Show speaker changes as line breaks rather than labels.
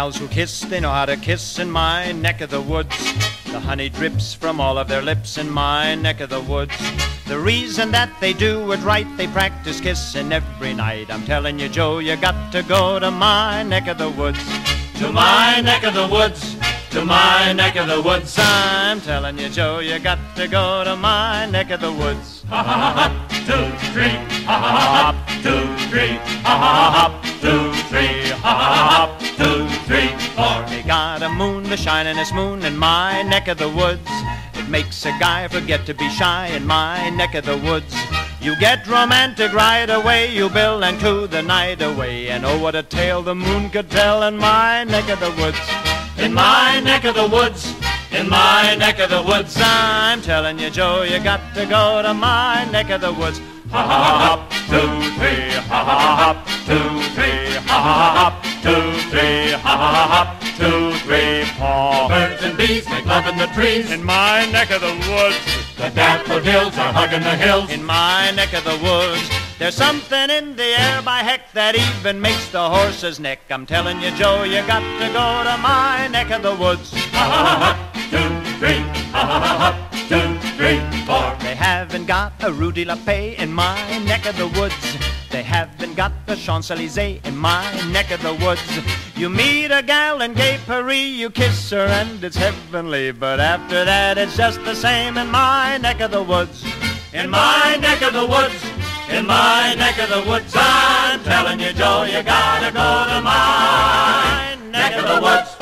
gals who kiss, they know how to kiss in my neck of the woods. The honey drips from all of their lips in my neck of the woods. The reason that they do it right, they practice kissing every night. I'm telling you, Joe, you got to go to my neck of the woods.
To my neck of the woods, to my neck of the woods.
I'm telling you, Joe, you got to go to my neck of the woods.
Ha ha ha two, three, ha ha ha two, three, ha ha ha, two, three, ha ha ha
A moon, the shiningest moon in my neck of the woods. It makes a guy forget to be shy in my neck of the woods. You get romantic right away, you bill and coo the night away. And oh, what a tale the moon could tell in my neck of the woods.
In my neck of the woods, in my neck of the woods.
I'm telling you, Joe, you got to go to my neck of the woods.
Ha ha hop, two, three, ha ha hop, two, three, ha ha hop, two, three, ha ha hop, two, three, four. Birds and bees make love in the trees.
In my neck of the woods.
The daffodils are hugging the hills.
In my neck of the woods. There's something in the air by heck that even makes the horse's neck. I'm telling you, Joe, you got to go to my neck of the woods.
Ha ha ha ha, two, three, ha ha ha
got a Rue de la Paix in my neck of the woods. They haven't got the Champs-Élysées in my neck of the woods. You meet a gal in Gay Paris, you kiss her and it's heavenly. But after that, it's just the same in my neck of the woods.
In my neck of the woods, in my neck of the woods, I'm telling you, Joe, you gotta go to my neck of the woods.